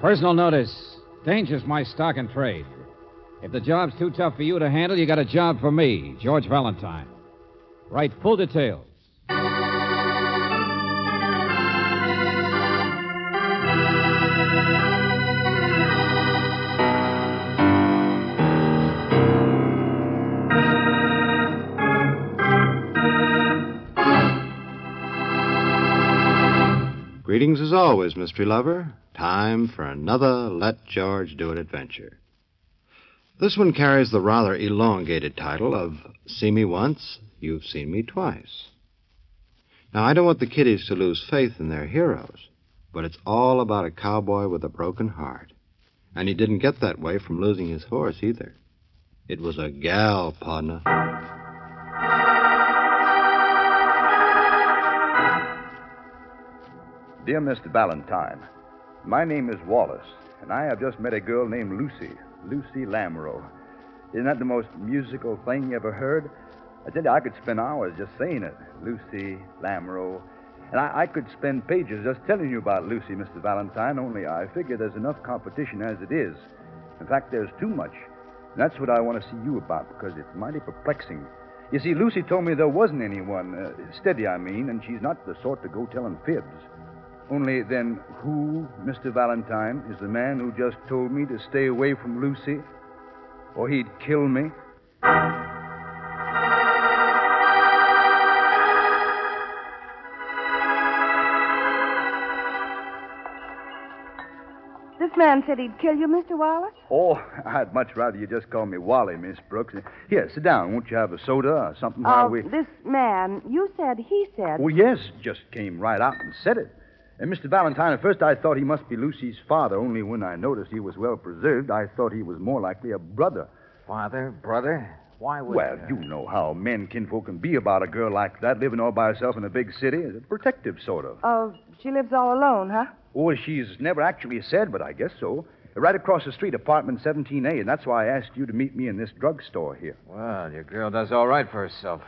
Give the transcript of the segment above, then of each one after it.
Personal notice. Danger's my stock and trade. If the job's too tough for you to handle, you got a job for me, George Valentine. Write full details. Always, mystery lover. Time for another Let George Do It adventure. This one carries the rather elongated title of See Me Once, You've Seen Me Twice. Now, I don't want the kiddies to lose faith in their heroes, but it's all about a cowboy with a broken heart. And he didn't get that way from losing his horse either. It was a gal, partner. Dear Mr. Valentine, my name is Wallace, and I have just met a girl named Lucy, Lucy Lamoureux. Isn't that the most musical thing you ever heard? I tell you, I could spend hours just saying it. Lucy Lamoureux. And I, I could spend pages just telling you about Lucy, Mr. Valentine, only I figure there's enough competition as it is. In fact, there's too much. And that's what I want to see you about, because it's mighty perplexing. You see, Lucy told me there wasn't anyone, uh, steady, I mean, and she's not the sort to go telling fibs. Only then, who, Mr. Valentine, is the man who just told me to stay away from Lucy? Or he'd kill me? This man said he'd kill you, Mr. Wallace? Oh, I'd much rather you just call me Wally, Miss Brooks. Here, sit down. Won't you have a soda or something while Oh, we. this man, you said he said. Oh, yes, just came right out and said it. And Mr. Valentine, at first I thought he must be Lucy's father, only when I noticed he was well preserved, I thought he was more likely a brother. Father, brother, why would Well, you know how men kinfolk can be about a girl like that, living all by herself in a big city. A protective, sort of. Oh, she lives all alone, huh? Oh, she's never actually said, but I guess so. Right across the street, apartment 17A, and that's why I asked you to meet me in this drugstore here. Well, your girl does all right for herself.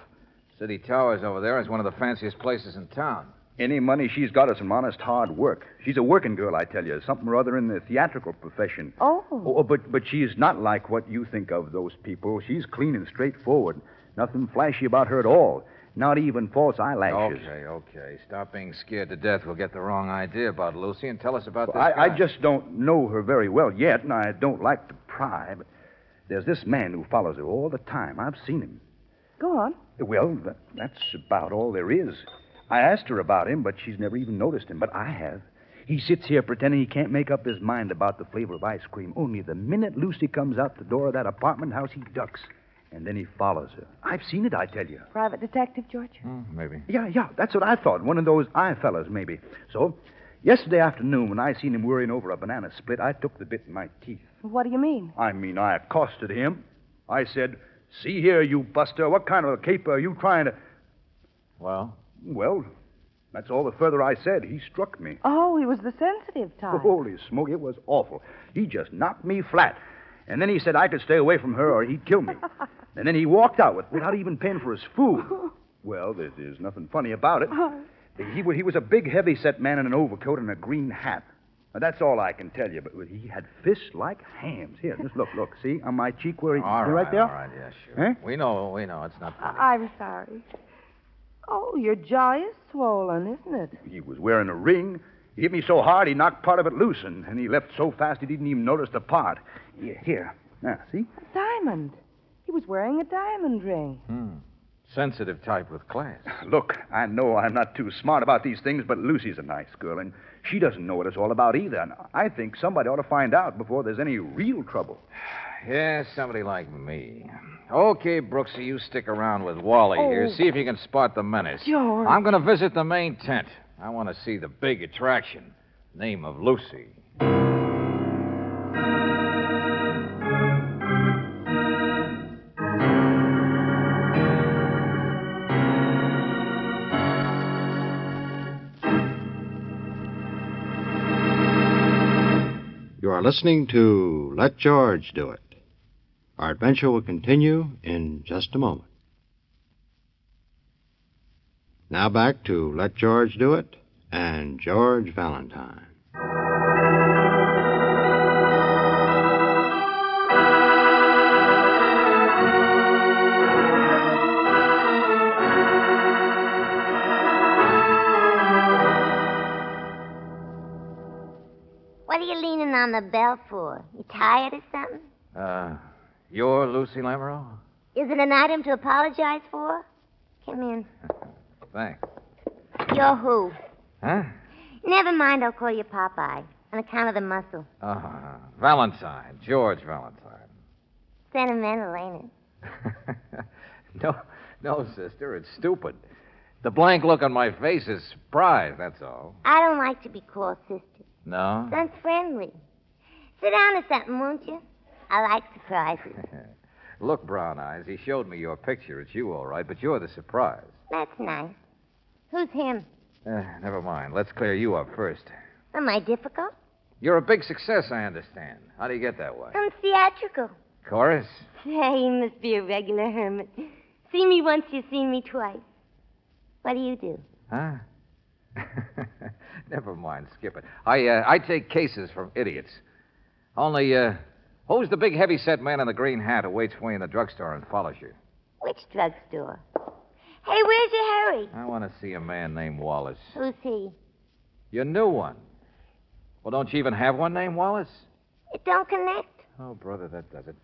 City Towers over there is one of the fanciest places in town. Any money she's got is from honest hard work. She's a working girl, I tell you, something or other in the theatrical profession. Oh. Oh, but but she's not like what you think of those people. She's clean and straightforward. Nothing flashy about her at all. Not even false eyelashes. Okay, okay. Stop being scared to death. We'll get the wrong idea about Lucy and tell us about this. I, I just don't know her very well yet, and I don't like to pry, but there's this man who follows her all the time. I've seen him. Go on. Well, that, that's about all there is. I asked her about him, but she's never even noticed him, but I have. He sits here pretending he can't make up his mind about the flavor of ice cream. Only the minute Lucy comes out the door of that apartment house, he ducks. And then he follows her. I've seen it, I tell you. Private detective, George? Hmm, maybe. Yeah, yeah, that's what I thought. One of those eye fellas, maybe. So, yesterday afternoon, when I seen him worrying over a banana split, I took the bit in my teeth. What do you mean? I mean, I accosted him. I said, See here, you buster, what kind of a caper are you trying to. Well, Well, that's all the further I said. He struck me. Oh, he was the sensitive type. Holy smoke, it was awful. He just knocked me flat. And then he said I could stay away from her or he'd kill me. and then he walked out with, without even paying for his food. Well, there, there's nothing funny about it. He, he was a big, heavy set man in an overcoat and a green hat. Now, that's all I can tell you, but he had fists like hams. Here, just look, look. See, on my cheek where he. all see right, right there? all right, yeah, sure. Huh? We know, we know. It's not funny. I- I'm sorry. Oh, your jaw is swollen, isn't it? He was wearing a ring. He hit me so hard he knocked part of it loose, and, and he left so fast he didn't even notice the part. Here, here. Now, see? A diamond. He was wearing a diamond ring. Hmm. Sensitive type with class. Look, I know I'm not too smart about these things, but Lucy's a nice girl, and she doesn't know what it's all about either. And I think somebody ought to find out before there's any real trouble. Yeah, somebody like me. Okay, Brooksy, you stick around with Wally here. Oh. See if you can spot the menace. George. I'm going to visit the main tent. I want to see the big attraction. Name of Lucy. You are listening to Let George Do It. Our adventure will continue in just a moment. Now back to Let George Do It and George Valentine. What are you leaning on the bell for? You tired or something? Uh, you're Lucy Lamoureux? Is it an item to apologize for? Come in. Thanks. You're who? Huh? Never mind, I'll call you Popeye. On account of the muscle. Uh, Valentine. George Valentine. Sentimental, ain't it? no, no, sister. It's stupid. The blank look on my face is surprise, that's all. I don't like to be called sister. No? It's unfriendly. Sit down or something, won't you? I like surprises. Look, Brown Eyes, he showed me your picture. It's you, all right, but you're the surprise. That's nice. Who's him? Uh, never mind. Let's clear you up first. Am I difficult? You're a big success, I understand. How do you get that way? I'm theatrical. Chorus? Say, you must be a regular hermit. See me once, you see me twice. What do you do? Huh? Never mind, skip it. I uh, I take cases from idiots. Only, uh, who's the big heavy-set man in the green hat who waits for you in the drugstore and follows you? Which drugstore? Hey, where's your hurry? I want to see a man named Wallace. Who's he? Your new one. Well, don't you even have one named Wallace? It don't connect. Oh, brother, that does it.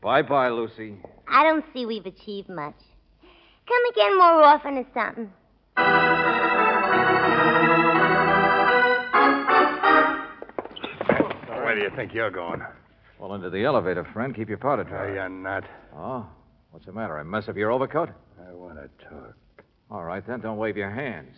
Bye-bye, Lucy. I don't see we've achieved much. Come again more often or something. Where do you think you're going? Well, into the elevator, friend. Keep your powder No, dry. you're not. Oh, what's the matter? I mess up your overcoat? I want to talk. All right, then, don't wave your hands.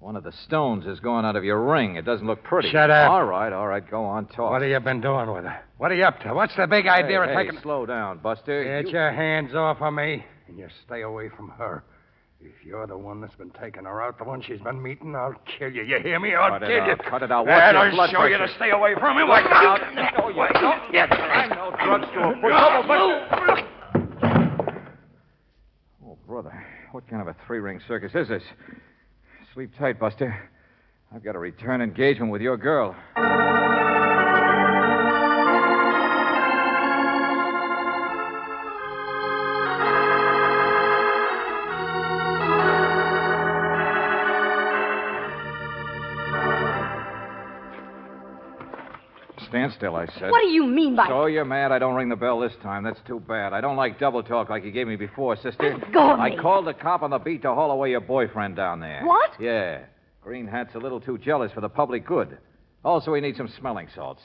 One of the stones is going out of your ring. It doesn't look pretty. Shut up. All right, all right, go on, talk. What have you been doing with her? What are you up to? What's the big hey, idea of hey, taking... slow down, Buster. Get You- your hands off of me, and you stay away from her. If you're the one that's been taking her out, the one she's been meeting, I'll kill you. You hear me? I'll Cut kill you. out, cut it out. Watch And I'll show you to stay away from me. Watch Watch out. No, you don't. Yes. I'm no drugstore push. Oh, brother, what kind of a three-ring circus is this? Sleep tight, Buster. I've got a return engagement with your girl. Stand still, I said. What do you mean by So you're mad I don't ring the bell this time. That's too bad. I don't like double talk like you gave me before, sister. Let go of I me. called the cop on the beat to haul away your boyfriend down there. What? Yeah. Green Hat's a little too jealous for the public good. Also, he needs some smelling salts.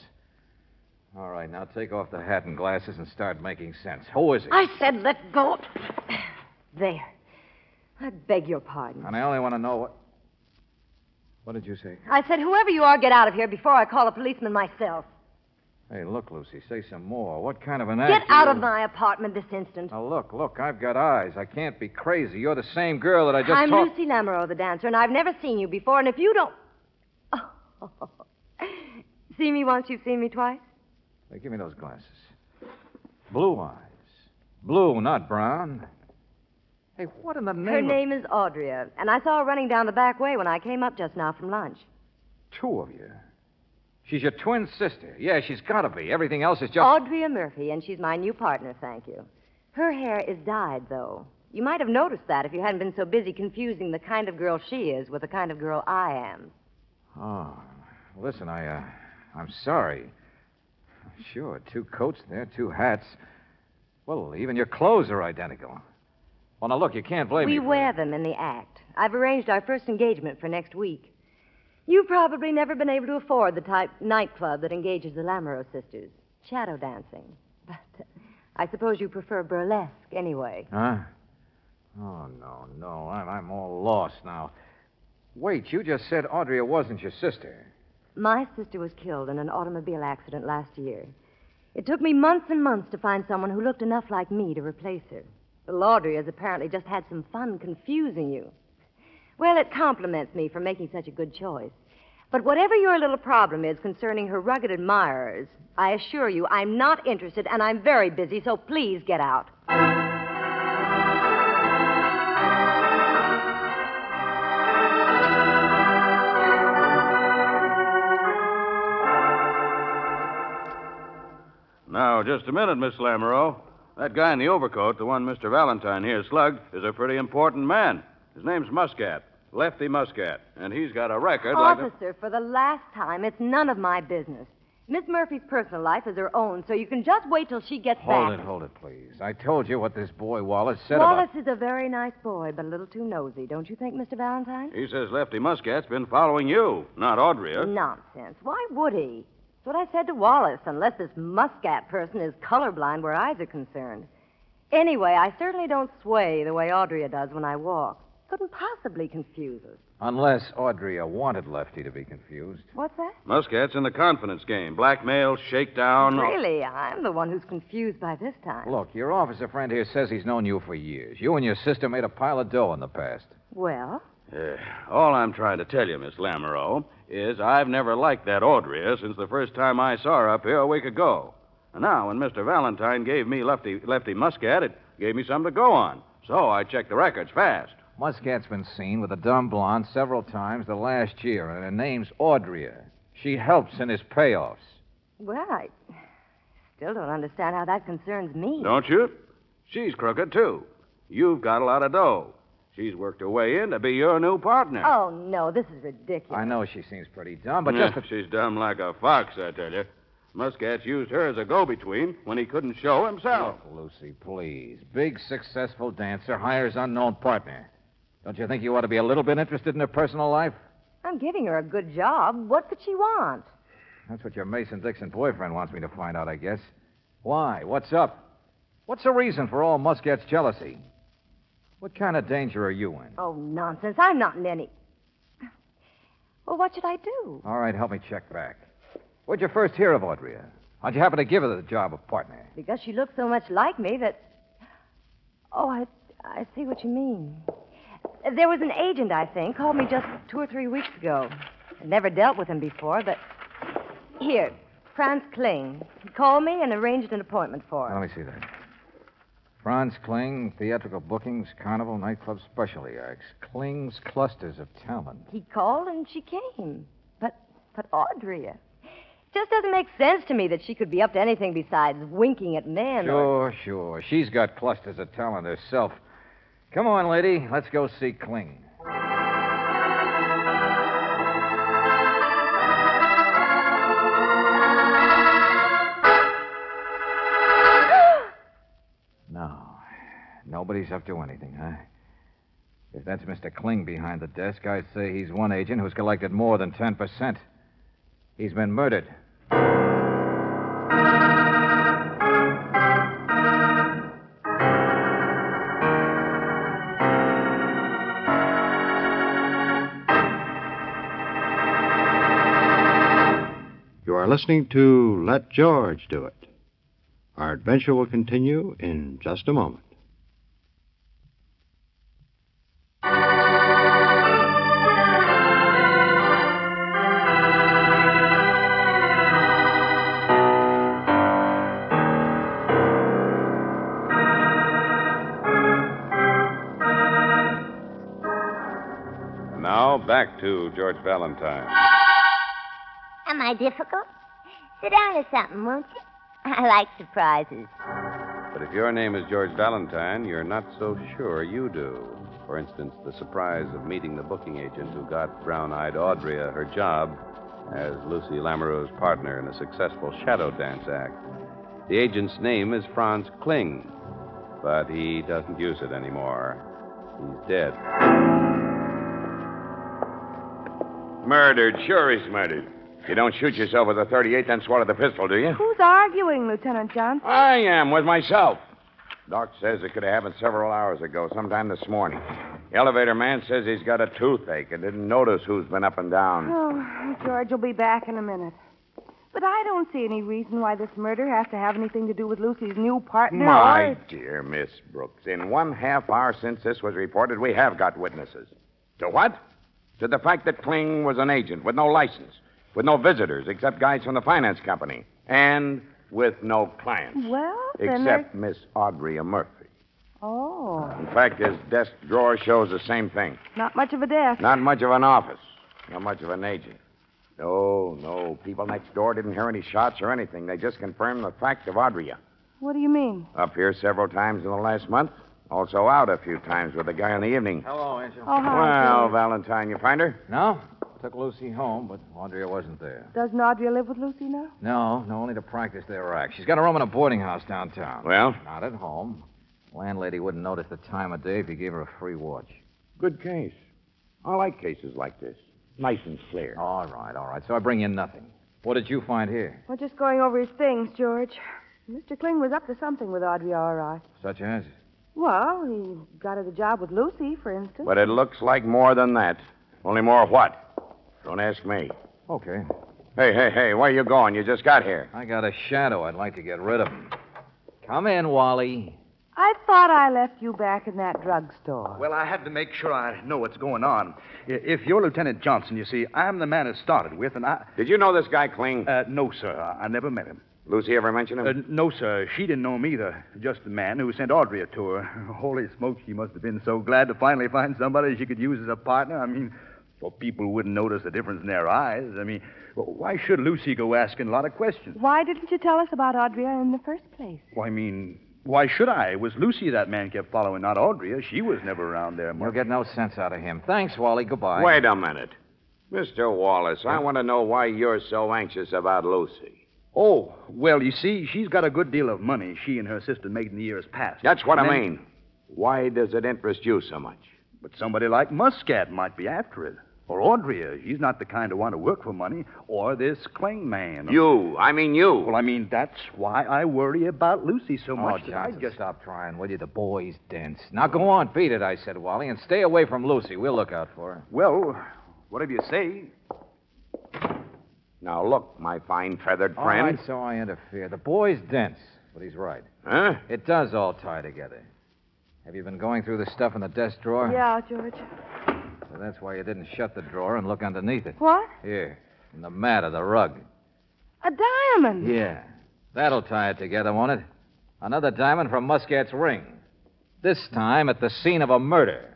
All right, now take off the hat and glasses and start making sense. Who is he? I said let go. There. I beg your pardon. And I only want to know what. What did you say? I said, whoever you are, get out of here before I call a policeman myself. Hey, look, Lucy, say some more. What kind of an act? Get out you- of my apartment this instant. Now, look, look, I've got eyes. I can't be crazy. You're the same girl that I just saw. I'm talked. Lucy Lamoureux, the dancer, and I've never seen you before, and if you don't. Oh. See me once, you've seen me twice? Hey, give me those glasses. Blue eyes. Blue, not brown. Hey, what in the name Her of... name is Audrey, and I saw her running down the back way when I came up just now from lunch. Two of you. She's your twin sister. Yeah, she's got to be. Everything else is just... Audrey Murphy, and she's my new partner, thank you. Her hair is dyed, though. You might have noticed that if you hadn't been so busy confusing the kind of girl she is with the kind of girl I am. Oh, listen, I, uh, I'm sorry. Sure, two coats there, two hats. Well, even your clothes are identical. Well, now look, you can't blame we me. for wear them in the act. I've arranged our first engagement for next week. You've probably never been able to afford the type nightclub that engages the Lamoureux sisters. Shadow dancing. But uh, I suppose you prefer burlesque anyway. Huh? Oh, no, no. I'm, I'm all lost now. Wait, you just said Audrey wasn't your sister. My sister was killed in an automobile accident last year. It took me months and months to find someone who looked enough like me to replace her. Well, Audrey has apparently just had some fun confusing you. Well, it compliments me for making such a good choice. But whatever your little problem is concerning her rugged admirers, I assure you I'm not interested and I'm very busy, so please get out. Now, just a minute, Miss Lamoureux. That guy in the overcoat, the one Mr. Valentine here slugged, is a pretty important man. His name's Muscat, Lefty Muscat, and he's got a record like. the- Officer, for the last time, it's none of my business. Miss Murphy's personal life is her own, so you can just wait till she gets Hold back. it, hold it, please. I told you what this boy Wallace said Wallace about. is a very nice boy, but a little too nosy, don't you think, Mr. Valentine? He says Lefty Muscat's been following you, not Audrey. Nonsense. Why would he? That's what I said to Wallace, unless this Muscat person is colorblind where eyes are concerned. Anyway, I certainly don't sway the way Audrey does when I walk. Couldn't possibly confuse us. Unless Audrey wanted Lefty to be confused. What's that? Muscat's in the confidence game. Blackmail, shakedown. Really, I'm the one who's confused by this time. Look, your officer friend here says he's known you for years. You and your sister made a pile of dough in the past. Well, Uh, all I'm trying to tell you, Miss Lamoureux, is I've never liked that Audrey since the first time I saw her up here a week ago. And now, when Mr. Valentine gave me Lefty, Lefty Muscat, it gave me something to go on. So I checked the records fast. Muscat's been seen with a dumb blonde several times the last year, and her name's Audrey. She helps in his payoffs. well, I still don't understand how that concerns me. Don't you? She's crooked, too. You've got a lot of dough. She's worked her way in to be your new partner. Oh, no, this is ridiculous. I know she seems pretty dumb, but Yeah, just a... she's dumb like a fox, I tell you. Muscat's used her as a go-between when he couldn't show himself. Look, Lucy, please. Big, successful dancer hires unknown partner. Don't you think you ought to be a little bit interested in her personal life? I'm giving her a good job. What could she want? That's what your Mason Dixon boyfriend wants me to find out, I guess. Why? What's up? What's the reason for all Muscat's jealousy? What kind of danger are you in? Oh, nonsense. I'm not in any. Well, what should I do? All right, help me check back. Where'd you first hear of Audrey? How'd you happen to give her the job of partner? Because she looks so much like me that. Oh, I, I see what you mean. There was an agent, I think, called me just two or three weeks ago. I'd never dealt with him before, but. Here, Franz Kling. He called me and arranged an appointment for let me see that. Franz Kling, theatrical bookings, carnival, nightclub specialty acts. Kling's clusters of talent. He called and she came. But, but Audrey. It just doesn't make sense to me that she could be up to anything besides winking at men. or- Sure, sure. She's got clusters of talent herself. Come on, lady. Let's go see Kling. No. Nobody's up to anything, huh? If that's Mr. Kling behind the desk, I'd say he's one agent who's collected more than 10%. He's been murdered. Are listening to Let George Do It. Our adventure will continue in just a moment. Now back to George Valentine. Am I difficult? Sit down or something, won't you? I like surprises. But if your name is George Valentine, you're not so sure you do. For instance, the surprise of meeting the booking agent who got brown eyed Audrey her job as Lucy Lamoureux's partner in a successful shadow dance act. The agent's name is Franz Kling, but he doesn't use it anymore. He's dead. Murdered. Sure he's murdered. You don't shoot yourself with a 38, then swallow the pistol, do you? Who's arguing, Lieutenant Johnson? I am, with myself. Doc says it could have happened several hours ago, sometime this morning. The elevator man says he's got a toothache and didn't notice who's been up and down. Oh, George will be back in a minute. But I don't see any reason why this murder has to have anything to do with Lucy's new partner. My or- dear Miss Brooks, in one half hour since this was reported, we have got witnesses. To what? To the fact that Kling was an agent with no license, with no visitors except guys from the finance company, and with no clients. Well, then Except Miss Audrey Murphy. Oh, In fact, his desk drawer shows the same thing. not much of a desk. Not much of an office, not much of an agent. No, no. People next door didn't hear any shots or anything. They just confirmed the fact of Audrey. What do you mean? Up here several times in the last month. Also out a few times with the guy in the evening. Hello, Angel. Oh, hi. Well, George. Valentine, you find her? No? Took Lucy home, but Audrey wasn't there. Doesn't Audrey live with Lucy now? No, no, only to practice their act. She's got a room in a boarding house downtown. Well? Not at home. Landlady wouldn't notice the time of day if you gave her a free watch. Good case. I like cases like this. Nice and clear. All right, all right. So I bring you nothing. What did you find here? We're just going over his things, George. Mr. Kling was up to something with Audrey, all right. Such as? Well, he got her the job with Lucy, for instance. But it looks like more than that. Only more what? Don't ask me. Okay. Hey, hey, hey, where you going? You just got here. I got a shadow I'd like to get rid of. him. Come in, Wally. I thought I left you back in that drugstore. Well, I had to make sure I know what's going on. If you're Lieutenant Johnson, you see, I'm the man it started with, and I. Did you know this guy Kling? Uh, no, sir. I, I never met him. Lucy ever mention him? Uh, no, sir. She didn't know him either. Just the man who sent Audrey a tour. Holy smoke, she must have been so glad to finally find somebody she could use as a partner. I mean, so people wouldn't notice the difference in their eyes. I mean, well, why should Lucy go asking a lot of questions? Why didn't you tell us about Audrey in the first place? Well, I mean, why should I? It was Lucy that man kept following, not Audrey. She was never around there You'll get no sense out of him. Thanks, Wally. Goodbye. Wait a minute. Mr. Wallace, I want to know why you're so anxious about Lucy. Oh, well, you see, she's got a good deal of money she and her sister made in the years past. That's what And I then- mean. Why does it interest you so much? But somebody like Muscat might be after it. Or Audrey. uh, She's not the kind to want to work for money. Or this Kling man. You. I mean you. Well, I mean, that's why I worry about Lucy so Oh, much. that I Johnson, just... stop trying, will you? The boy's dense. Now go on, beat it, I said, Wally, and stay away from Lucy. We'll look out for her. Well, whatever you say. Now look, my fine feathered friend. right, so I interfere. The boy's dense, but he's right. Huh? It does all tie together. Have you been going through the stuff in the desk drawer? Yeah, George. So that's why you didn't shut the drawer and look underneath it. What? Here, in the mat of the rug. A diamond. Yeah. That'll tie it together, won't it? Another diamond from Muscat's ring. This time at the scene of a murder.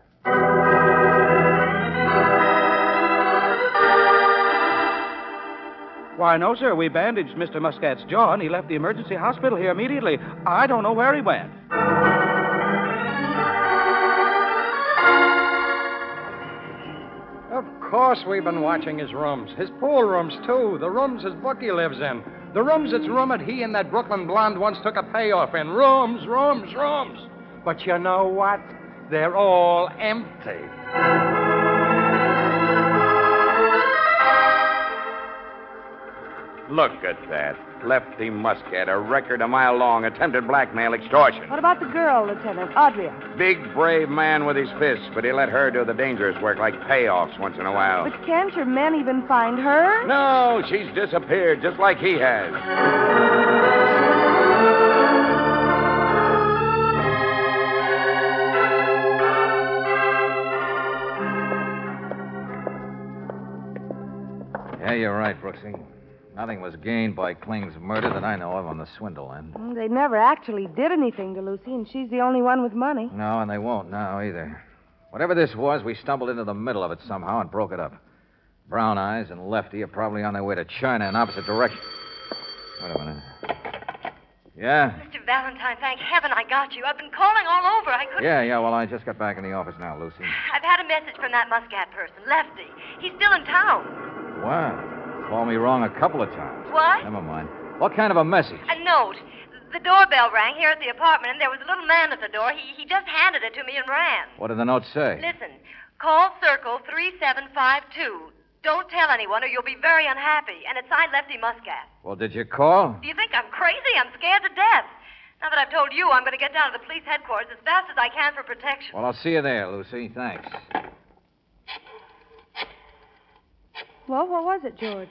Why, no, sir. We bandaged Mr. Muscat's jaw, and he left the emergency hospital here immediately. I don't know where he went. Course we've been watching his rooms. His pool rooms, too. The rooms his bookie lives in. The rooms it's rumored he and that Brooklyn blonde once took a payoff in. Rooms, rooms, rooms. But you know what? They're all empty. Look at that. Lefty Muscat, a record a mile long, attempted blackmail, extortion. What about the girl, Lieutenant? Audrey. Big, brave man with his fists, but he let her do the dangerous work like payoffs once in a while. But can't your men even find her? No, she's disappeared just like he has. Yeah, you're right, Brooksy. Nothing was gained by Kling's murder that I know of on the swindle end. Mm, They never actually did anything to Lucy, and she's the only one with money. No, and they won't now either. Whatever this was, we stumbled into the middle of it somehow and broke it up. Brown Eyes and Lefty are probably on their way to China in opposite directions. Wait a minute. Yeah? Mr. Valentine, thank heaven I got you. I've been calling all over. I couldn't. Yeah, yeah, well, I just got back in the office now, Lucy. I've had a message from that Muscat person, Lefty. He's still in town. Wow. Called me wrong a couple of times. What? Never mind. What kind of a message? A note. The doorbell rang here at the apartment, and there was a little man at the door. He, he just handed it to me and ran. What did the note say? Listen, call Circle 3752. Don't tell anyone, or you'll be very unhappy. And it's signed Lefty Muscat. Well, did you call? Do you think I'm crazy? I'm scared to death. Now that I've told you, I'm going to get down to the police headquarters as fast as I can for protection. Well, I'll see you there, Lucy. Thanks. Well, what was it, George?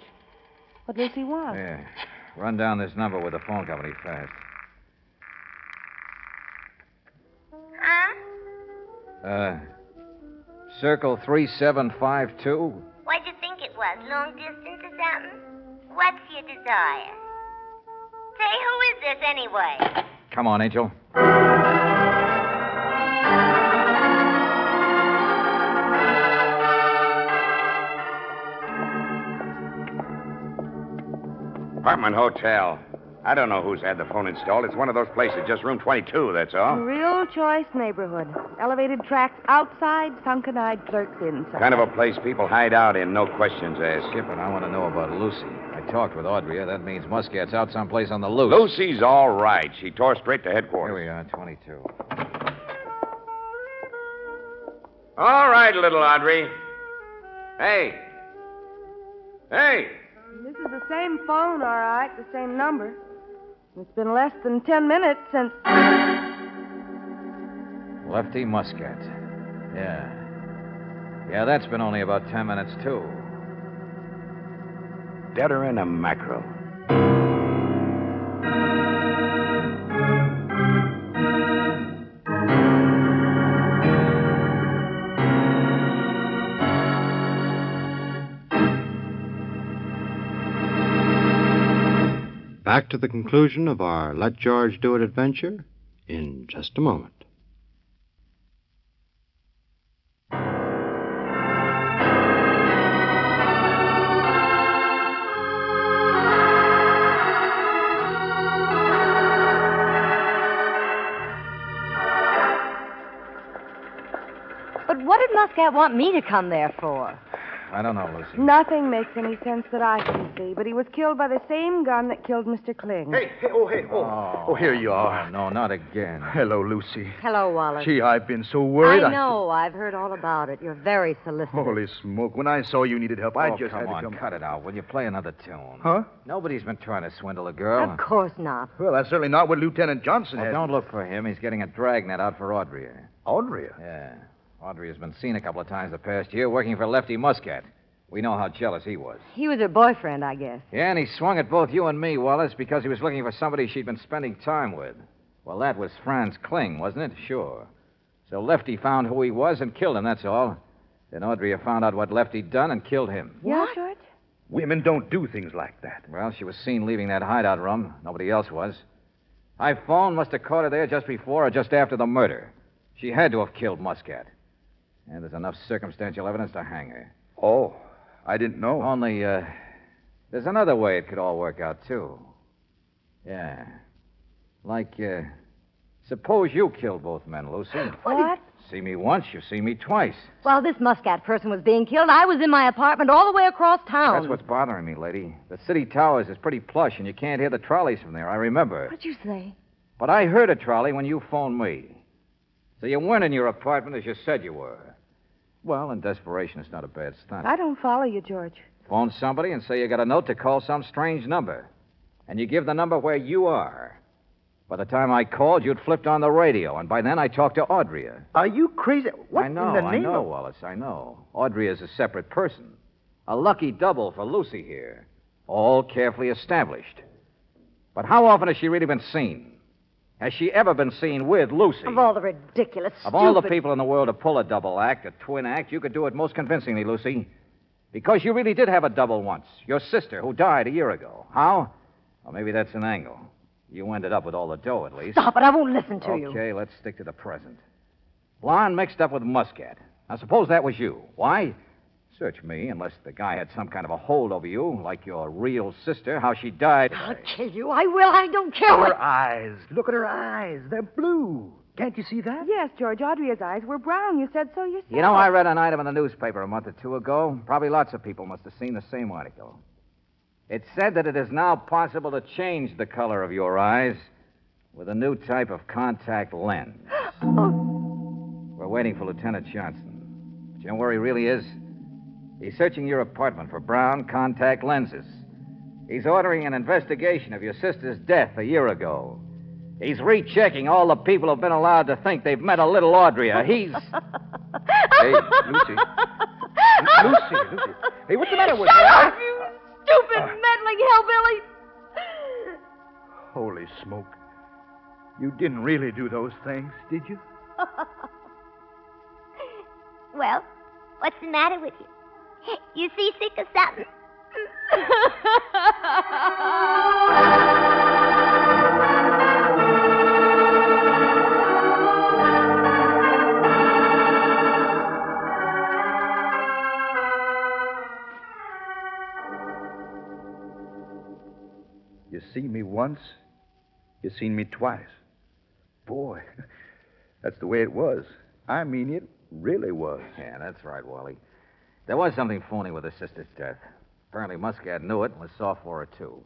What Lucy want? Yeah. Run down this number with the phone company fast. Huh? Uh, Circle 3752? What'd you think it was? Long distance or something? What's your desire? Say, who is this anyway? Come on, Angel. Apartment Hotel. I don't know who's had the phone installed. It's one of those places, just room 22, that's all. Real choice neighborhood. Elevated tracks outside, sunken eyed clerks inside. Kind of a place people hide out in, no questions asked. Skip, and I want to know about Lucy. I talked with Audrey. That means Muscat's out someplace on the loose. Lucy's all right. She tore straight to headquarters. Here we are, 22. All right, little Audrey. Hey. Hey. This is the same phone, all right, the same number. It's been less than ten minutes since. Lefty Muscat. Yeah. Yeah, that's been only about ten minutes, too. Deader in a mackerel. Back to the conclusion of our Let George Do It adventure in just a moment. But what did Muscat want me to come there for? I don't know, Lucy. Nothing makes any sense that I can see, but he was killed by the same gun that killed Mr. Kling. Hey, hey, oh, hey, oh. oh. Oh, here you are. No, not again. Hello, Lucy. Hello, Wallace. Gee, I've been so worried. I know. I've heard all about it. You're very solicitous. Holy smoke. When I saw you needed help, I oh, just come had to on, come. cut it out. Will you play another tune? Huh? Nobody's been trying to swindle a girl. Of course not. Well, that's certainly not what Lieutenant Johnson Oh, had. don't look for him. He's getting a dragnet out for Audrey. Audrey? Yeah. Audrey has been seen a couple of times the past year working for Lefty Muscat. We know how jealous he was. He was her boyfriend, I guess. Yeah, and he swung at both you and me, Wallace, because he was looking for somebody she'd been spending time with. Well, that was Franz Kling, wasn't it? Sure. So Lefty found who he was and killed him, that's all. Then Audrey found out what Lefty'd done and killed him. Yeah, George? Women don't do things like that. Well, she was seen leaving that hideout room. Nobody else was. I phoned, must have caught her there just before or just after the murder. She had to have killed Muscat. And there's enough circumstantial evidence to hang her. Oh, I didn't know. Only, uh, there's another way it could all work out, too. Yeah. Like, uh, suppose you killed both men, Lucy. What? See me once, you see me twice. While this Muscat person was being killed, I was in my apartment all the way across town. That's what's bothering me, lady. The city towers is pretty plush, and you can't hear the trolleys from there. I remember. What'd you say? But I heard a trolley when you phoned me. So you weren't in your apartment as you said you were. Well, in desperation, it's not a bad stunt. I don't follow you, George. Phone somebody and say you got a note to call some strange number. And you give the number where you are. By the time I called, you'd flipped on the radio, and by then I talked to Audrey. Are you crazy? What I know, in the I name know, of... Wallace, I know. Audrey is a separate person. A lucky double for Lucy here. All carefully established. But how often has she really been seen? Has she ever been seen with Lucy? Of all the ridiculous, Of all the stupid- people in the world to pull a double act, a twin act, you could do it most convincingly, Lucy. Because you really did have a double once. Your sister, who died a year ago. How? Well, maybe that's an angle. You ended up with all the dough, at least. Stop it. I won't listen to you. Okay, let's stick to the present. Blonde mixed up with Muscat. Now, suppose that was you. Why? Search me, unless the guy had some kind of a hold over you, like your real sister, how she died. I'll kill you. I will. I don't care what. Her eyes. Look at her eyes. They're blue. Can't you see that? Yes, George. Audrey's eyes were brown. You said so yourself. You know, I read an item in the newspaper a month or two ago. Probably lots of people must have seen the same article. It said that it is now possible to change the color of your eyes with a new type of contact lens. Oh. We're waiting for Lieutenant Johnson. But you know where he really is? He's searching your apartment for brown contact lenses. He's ordering an investigation of your sister's death a year ago. He's rechecking all the people who've been allowed to think they've met a little Audrey. He's. Hey, Lucy. Lucy, Lucy. Hey, what's the matter with Shut you? up, you stupid, ah. meddling hillbilly! Holy smoke. You didn't really do those things, did you? Well, what's the matter with you? You seasick or something? You see me once, you seen me twice. Boy, that's the way it was. I mean, it really was. Yeah, that's right, Wally. There was something phony with her sister's death. Apparently, Muscat knew it and was soft for it, too.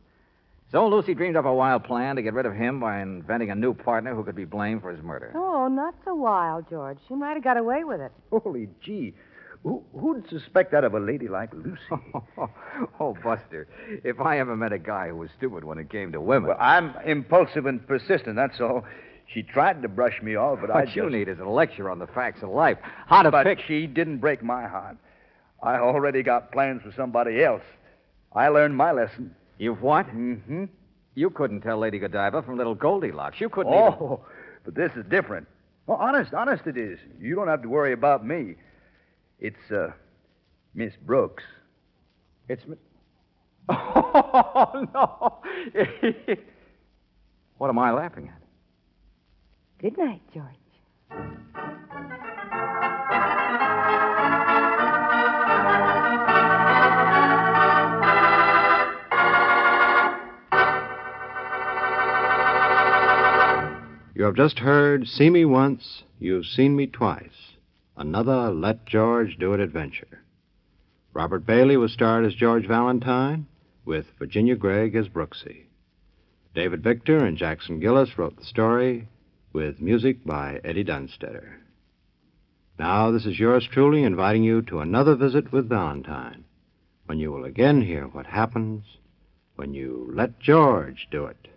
So Lucy dreamed up a wild plan to get rid of him by inventing a new partner who could be blamed for his murder. Oh, not so wild, George. She might have got away with it. Holy gee. Who, who'd suspect that of a lady like Lucy? oh, Buster, if I ever met a guy who was stupid when it came to women. Well, I'm impulsive and persistent, that's all. She tried to brush me off, but what I you just... need is a lecture on the facts of life. How to but pick. she didn't break my heart. I already got plans for somebody else. I learned my lesson. You've what? Mm-hmm. You couldn't tell Lady Godiva from little Goldilocks. You couldn't Oh, but this is different. Well, honest, honest it is. You don't have to worry about me. It's, uh, Miss Brooks. even... It's... Oh, no. what am I laughing at? Good night, George. You have just heard See Me Once, You've Seen Me Twice, another Let George Do It adventure. Robert Bailey was starred as George Valentine, with Virginia Gregg as Brooksy. David Victor and Jackson Gillis wrote the story, with music by Eddie Dunstedter. Now, this is yours truly inviting you to another visit with Valentine, when you will again hear what happens when you let George do it.